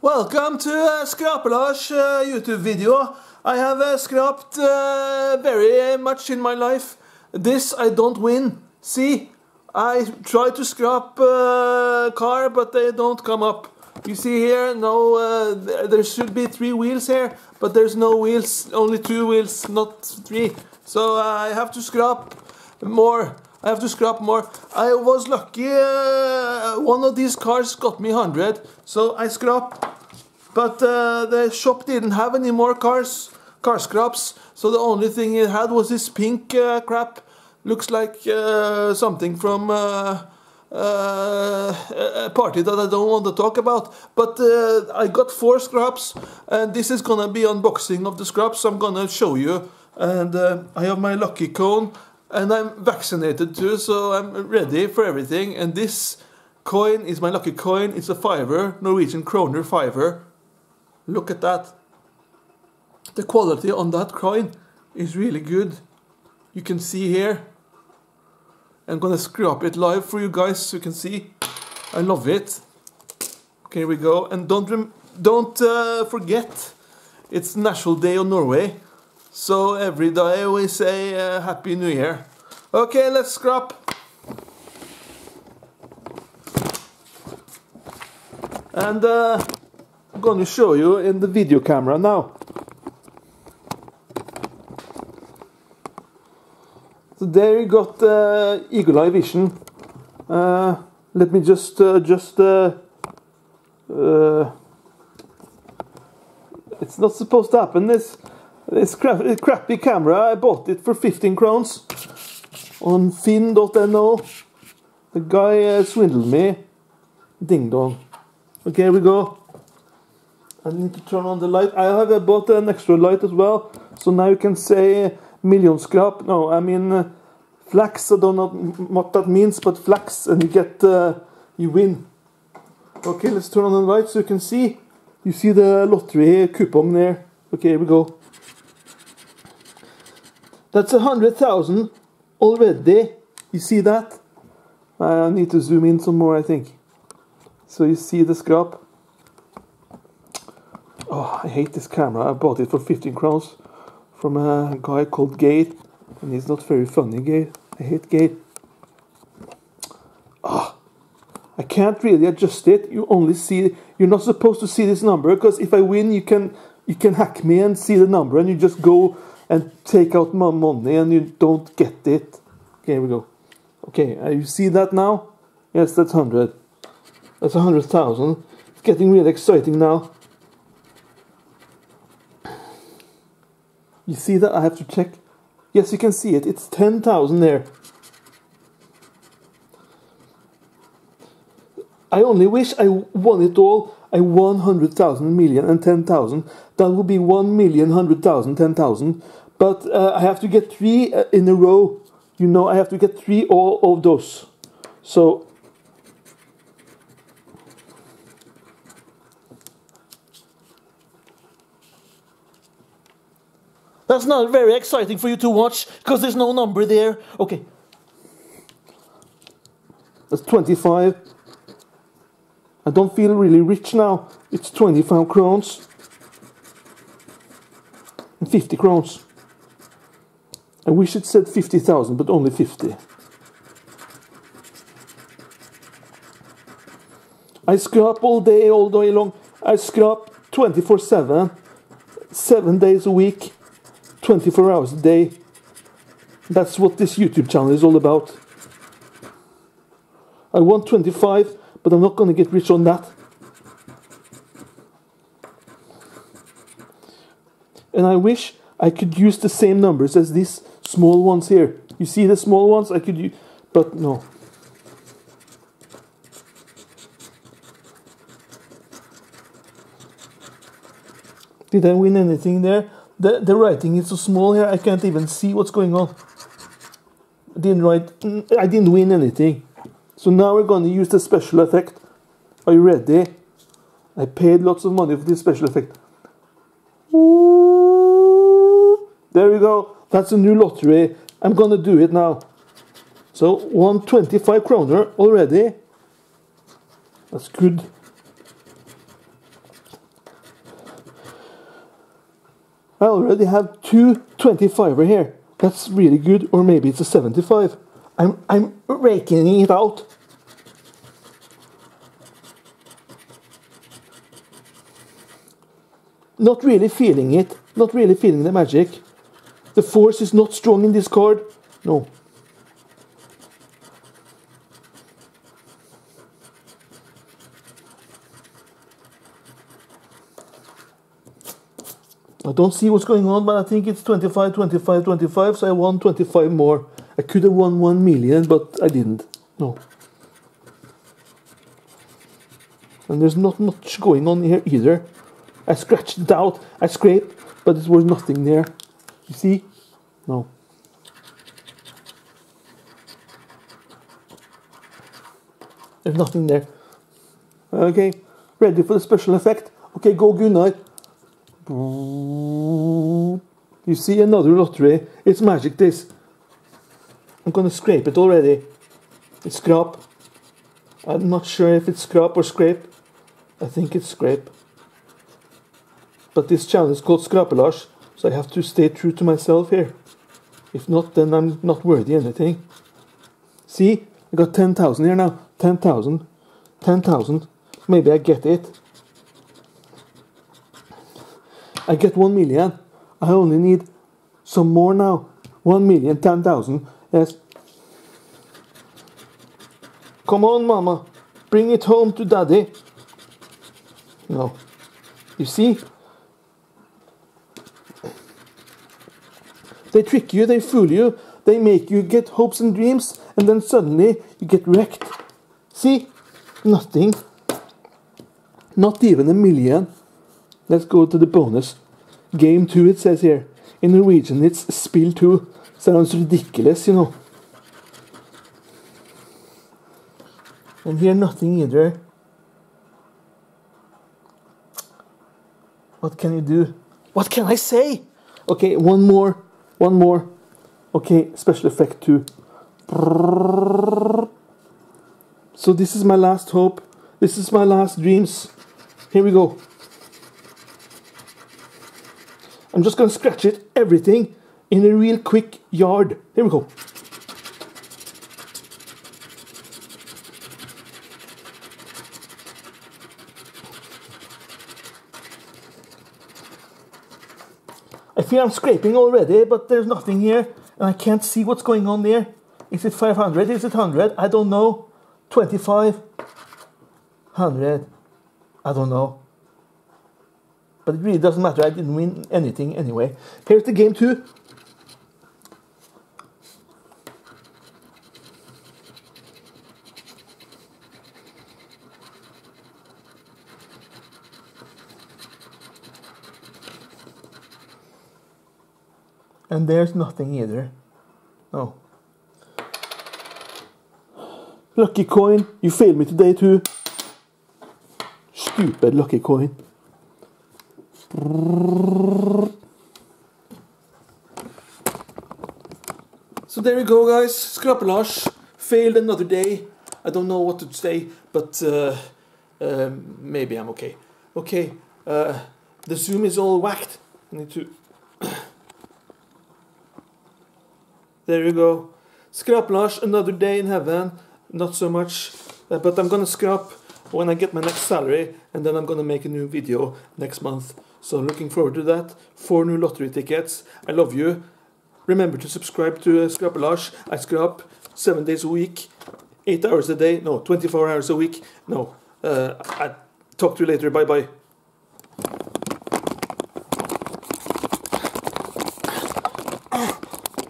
Welcome to uh, Skrapelars uh, YouTube video. I have uh, scrapped uh, very much in my life. This I don't win. See, I try to scrap uh, car, but they don't come up. You see here, no, uh, th- there should be three wheels here, but there's no wheels, only two wheels, not three. So I have to scrap more. I have to scrap more. I was lucky. Uh, one of these cars got me 100, so I scrap. But uh, the shop didn't have any more cars, car scraps. So the only thing it had was this pink uh, crap. Looks like uh, something from uh, uh, a party that I don't want to talk about. But I got four scraps, and this is gonna be unboxing of the scraps. I'm gonna show you, and I have my lucky cone, and I'm vaccinated too, so I'm ready for everything. And this coin is my lucky coin. It's a fiver, Norwegian kroner fiver. Look at that. The quality on that coin is really good. You can see here. I'm gonna screw up it live for you guys so you can see. I love it. Okay, here we go. And don't don't uh, forget, it's National Day of Norway. So every day we say uh, Happy New Year. Okay, let's scrap. And uh, I'm going to show you in the video camera now. So there you got uh, Eagle Eye Vision. Uh, let me just uh, just uh, uh, it's not supposed to happen. This this cra- crappy camera I bought it for 15 crowns on Finn.no. The guy uh, swindled me. Ding dong. Okay, here we go. I need to turn on the light. I have uh, bought an extra light as well, so now you can say million scrap. No, I mean uh, flax. I don't know what that means, but flax, and you get uh, you win. Okay, let's turn on the light so you can see. You see the lottery coupon there. Okay, here we go. That's a hundred thousand already. You see that? I need to zoom in some more, I think. So you see the scrap. Oh, I hate this camera. I bought it for 15 crowns from a guy called Gate, and he's not very funny, Gate. I hate Gate. Ah, I can't really adjust it. You only see. You're not supposed to see this number because if I win, you can you can hack me and see the number, and you just go and take out my money, and you don't get it. Okay, here we go. Okay, uh, you see that now? Yes, that's hundred. That's a hundred thousand. It's getting really exciting now. You see that? I have to check. Yes, you can see it. It's 10,000 there. I only wish I won it all. Won 100,000 million and 10,000. That would be 1 million, 100,000, 10,000. But uh, I have to get three uh, in a row. You know, I have to get three all of those. So That's not very exciting for you to watch because there's no number there. Okay. That's 25. Don't feel really rich now. It's 25 crowns. And 50 crowns. I wish it said 50,000, but only 50. I scrap all day, all day long. I scrap 24 7, 7 days a week. 24 hours a day. That's what this YouTube channel is all about. I want 25, but I'm not going to get rich on that. And I wish I could use the same numbers as these small ones here. You see the small ones? I could use, but no. Did I win anything there? The, the writing is so small here, I can't even see what's going on. I didn't write, I didn't win anything. So now we're going to use the special effect. Are you ready? I paid lots of money for this special effect. There we go. That's a new lottery. I'm going to do it now. So 125 kroner already. That's good. I already have two 25 here. That's really good, or maybe it's a 75. I'm, I'm raking it out. Not really feeling it, not really feeling the magic. The force is not strong in this card. No. I don't see what's going on, but I think it's 25, 25, 25, so I want 25 more. I could have won 1 million, but I didn't. No. And there's not much going on here either. I scratched it out, I scraped, but there was nothing there. You see? No. There's nothing there. Okay, ready for the special effect. Okay, go Gunnar. You see another lottery. It's magic this. I'm gonna scrape it already. It's scrap. I'm not sure if it's scrap or scrape. I think it's scrape. But this channel is called Skrapelars, so I have to stay true to myself here. If not, then I'm not worthy anything. See, I got 10,000 here now. 10,000. 10,000. Maybe I get it. I get 1 million. I only need some more now. 1 million, 10,000. Yes. Come on, mama. Bring it home to daddy. No. You see? They trick you, they fool you, they make you get hopes and dreams, and then suddenly you get wrecked. See? Nothing. Not even a million. Let's go to the bonus. Game 2 it says here. In Norwegian it's spill 2. Sounds ridiculous, you know. And here nothing either. What can you do? What can I say? Okay, one more. One more. Okay, special effect 2. So this is my last hope. This is my last dreams. Here we go. I'm just going to scratch it, everything, in a real quick yard. Here we go. I feel I'm scraping already, but there's nothing here, and I can't see what's going on there. Is it 500? Is it 100? I don't know. 25? 100? I don't know. But it really doesn't matter. I didn't win anything anyway. Here's the game two. And there's nothing either. Oh. Lucky coin, you failed me today too. Stupid lucky coin. So there you go, guys. Skrapelars failed another day. I don't know what to say, but uh, uh, maybe I'm okay. Okay, uh, the zoom is all whacked. I need to. There you go. Skrapelars, another day in heaven. Not so much, uh, but I'm gonna scrap when I get my next salary, and then I'm gonna make a new video next month. So looking forward to that. Four new lottery tickets. I love you. Remember to subscribe to uh, Skrapelars. I scrap seven days a week, eight hours a day. No, 24 hours a week. No. Uh, I talk to you later. Bye bye.